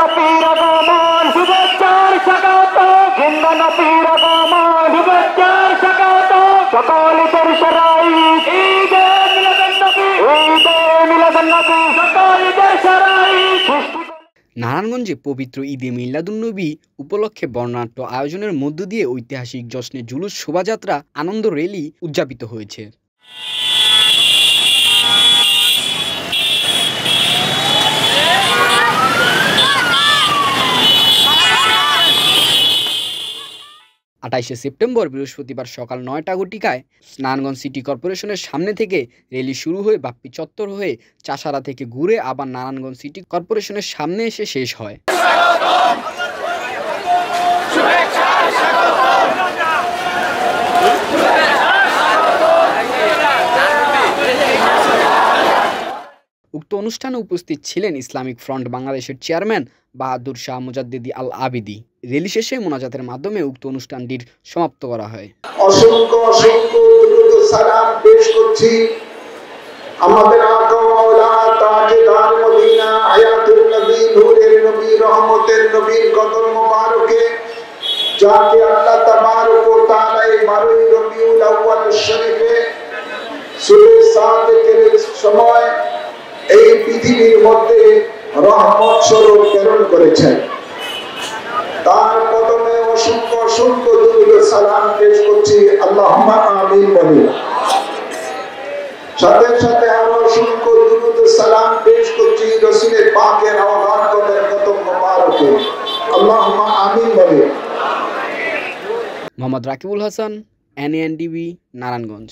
নবী নারায়ণগঞ্জে পবিত্র ঈদে মিল্লাদুন্নবী উপলক্ষে বর্ণাঢ্য আয়োজনের মধ্য দিয়ে ঐতিহাসিক জশ্নে জুলুস শোভাযাত্রা আনন্দ র্যালি উদযাপিত হয়েছে। আঠাইশে সেপ্টেম্বর বৃহস্পতিবার সকাল নয়টা ঘটিকায় স্নানগঞ্জ সিটি কর্পোরেশনের সামনে থেকে রেলি শুরু হয়ে বাপ্পি চত্বর হয়ে চাষারা থেকে ঘুরে আবার নারায়ণগঞ্জ সিটি কর্পোরেশনের সামনে এসে শেষ হয়। উক্ত অনুষ্ঠানে উপস্থিত ছিলেন ইসলামিক ফ্রন্ট বাংলাদেশের চেয়ারম্যান বাহাদুর শাহ মুজাদ্দিদি আল আবিদি রেলি শেষে মোনাজাতের মাধ্যমে উক্ত অনুষ্ঠানটির সমাপ্ত করা হয়। অসংখ্য অসংখ্য সালাম পেশ করছি। আমাদের রহমতের নবীর মোবারকে, যাকে আল্লাহ তাবারক ও তাআলা এই 12 রবিউল আউয়াল শরীফে সময় পৃথিবীর মধ্যে রহমত স্বরূপ প্রেরণ করেছেন। তার কদমে অসংখ্য অসংখ্য দুরুদ ও সালাম পেশ করছি। আল্লাহুম্মা আমিন বলি। সাথে সাথে আরও অসংখ্য দুরুদ সালাম পেশ করছি রসুলের পাকের আওয়াজ কদমের কদম মোবারকে। আল্লাহুম্মা আমিন বলি। মোহাম্মদ রাকিবুল হাসান, এনএনডিবি, নারায়ণগঞ্জ।